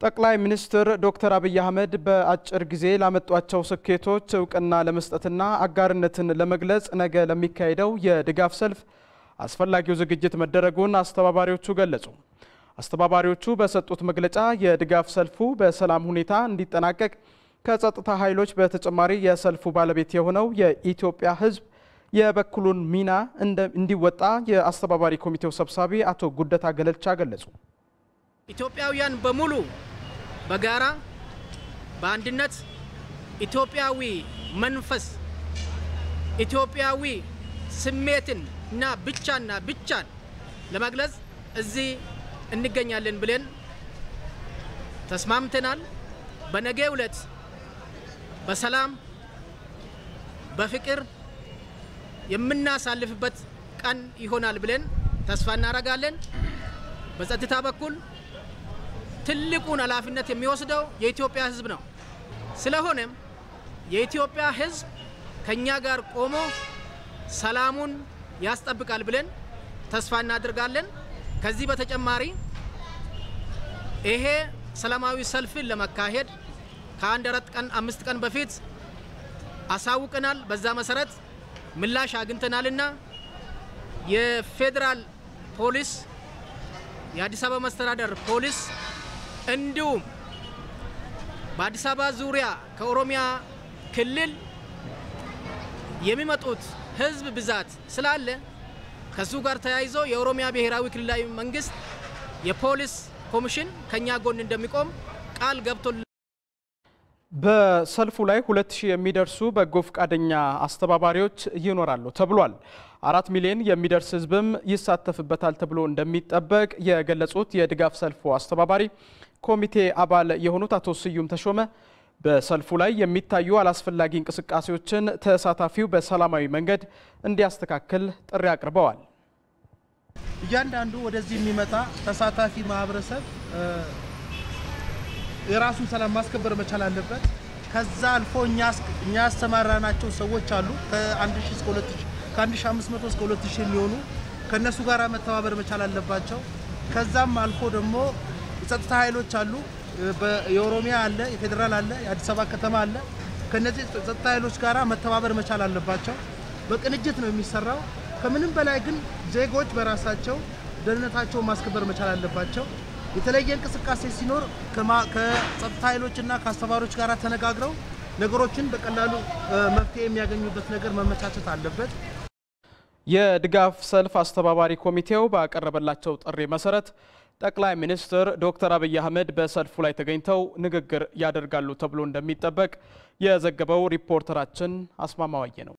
ጠቅላይ ሚኒስትር ዶክተር አብይ አህመድ በአጭር ጊዜ ላመጧቸው ስኬቶች እውቅና ለመስጠትና አጋርነትን ለመግለጽ ነገ ለሚካሄደው የድጋፍ ሰልፍ አስፈላጊው ዝግጅት መደረጉን አስተባባሪዎቹ ገለጹ። አስተባባሪዎቹ በሰጡት መግለጫ የድጋፍ ሰልፉ በሰላም ሁኔታ እንዲጠናቀቅ ከጸጥታ ኃይሎች በተጨማሪ የሰልፉ ባለቤት የሆነው የኢትዮጵያ ሕዝብ የበኩሉን ሚና እንዲወጣ የአስተባባሪ ኮሚቴው ሰብሳቢ አቶ ጉደታ ገለልቻ ገለጹ። ኢትዮጵያውያን በሙሉ በጋራ በአንድነት ኢትዮጵያዊ መንፈስ ኢትዮጵያዊ ስሜትን እና ብቻና ብቻን ለመግለጽ እዚህ እንገኛለን ብለን ተስማምተናል። በነገው ዕለት በሰላም በፍቅር የምናሳልፍበት ቀን ይሆናል ብለን ተስፋ እናደርጋለን። በጸጥታ በኩል ትልቁን ኃላፊነት የሚወስደው የኢትዮጵያ ሕዝብ ነው። ስለሆነም የኢትዮጵያ ሕዝብ ከኛ ጋር ቆሞ ሰላሙን ያስጠብቃል ብለን ተስፋ እናደርጋለን። ከዚህ በተጨማሪ ይሄ ሰላማዊ ሰልፍን ለመካሄድ ከአንድ አራት ቀን አምስት ቀን በፊት አሳውቀናል። በዛ መሰረት ምላሽ አግኝተናልና የፌዴራል ፖሊስ፣ የአዲስ አበባ መስተዳደር ፖሊስ እንዲሁም በአዲስ አበባ ዙሪያ ከኦሮሚያ ክልል የሚመጡት ህዝብ ብዛት ስላለ ከሱ ጋር ተያይዞ የኦሮሚያ ብሔራዊ ክልላዊ መንግስት የፖሊስ ኮሚሽን ከኛ ጎን እንደሚቆም ቃል ገብቶ በሰልፉ ላይ ሁለት የሚደርሱ በጎ ፈቃደኛ አስተባባሪዎች ይኖራሉ ተብሏል። አራት ሚሊዮን የሚደርስ ህዝብም ይሳተፍበታል ተብሎ እንደሚጠበቅ የገለጹት የድጋፍ ሰልፉ አስተባባሪ ኮሚቴ አባል የሆኑት አቶ ስዩም ተሾመ በሰልፉ ላይ የሚታዩ አላስፈላጊ እንቅስቃሴዎችን ተሳታፊው በሰላማዊ መንገድ እንዲያስተካክል ጥሪ አቅርበዋል። እያንዳንዱ ወደዚህ የሚመጣ ተሳታፊ ማህበረሰብ የራሱን ሰላም ማስከበር መቻል አለበት። ከዛ አልፎ እኛ ያስተማራናቸው ሰዎች አሉ ከ1 ሺህ እስከ 2 ሺህ ከ1500 እስከ 2000 የሚሆኑ ከነሱ ጋር መተባበር መቻል አለባቸው። ከዛም አልፎ ደግሞ የጸጥታ ኃይሎች አሉ። የኦሮሚያ አለ፣ የፌዴራል አለ፣ የአዲስ አበባ ከተማ አለ። ከነዚህ ጸጥታ ኃይሎች ጋር መተባበር መቻል አለባቸው። በቅንጅት ነው የሚሰራው። ከምንም በላይ ግን ዜጎች በራሳቸው ደህንነታቸውን ማስከበር መቻል አለባቸው። የተለየ እንቅስቃሴ ሲኖር ከጸጥታ ኃይሎችና ከአስተባባሪዎች ጋር ተነጋግረው ነገሮችን በቀላሉ መፍትሄ የሚያገኙበት ነገር መመቻቸት አለበት። የድጋፍ ሰልፍ አስተባባሪ ኮሚቴው ባቀረበላቸው ጥሪ መሰረት ጠቅላይ ሚኒስትር ዶክተር አብይ አህመድ በሰልፉ ላይ ተገኝተው ንግግር ያደርጋሉ ተብሎ እንደሚጠበቅ የዘገበው ሪፖርተራችን አስማማዋየ ነው።